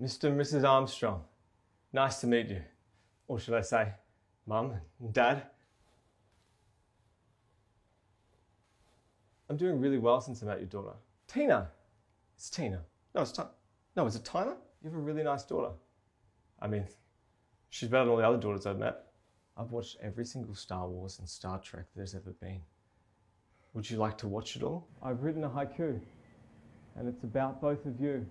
Mr. and Mrs. Armstrong, nice to meet you. Or should I say, Mum and Dad? I'm doing really well since I met your daughter. Tina! It's Tina. No, it's Tina. No, is it Tina? You have a really nice daughter. I mean, she's better than all the other daughters I've met. I've watched every single Star Wars and Star Trek there's ever been. Would you like to watch it all? I've written a haiku, and it's about both of you.